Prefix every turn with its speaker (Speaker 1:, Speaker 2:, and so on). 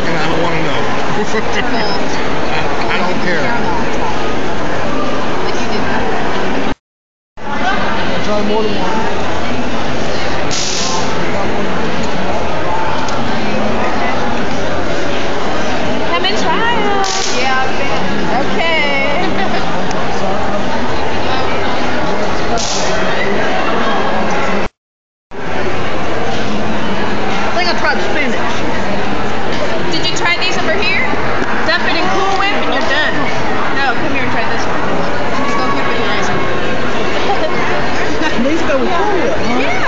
Speaker 1: and I
Speaker 2: don't want to know. I don't care.
Speaker 3: Try more than one.
Speaker 4: that was cool.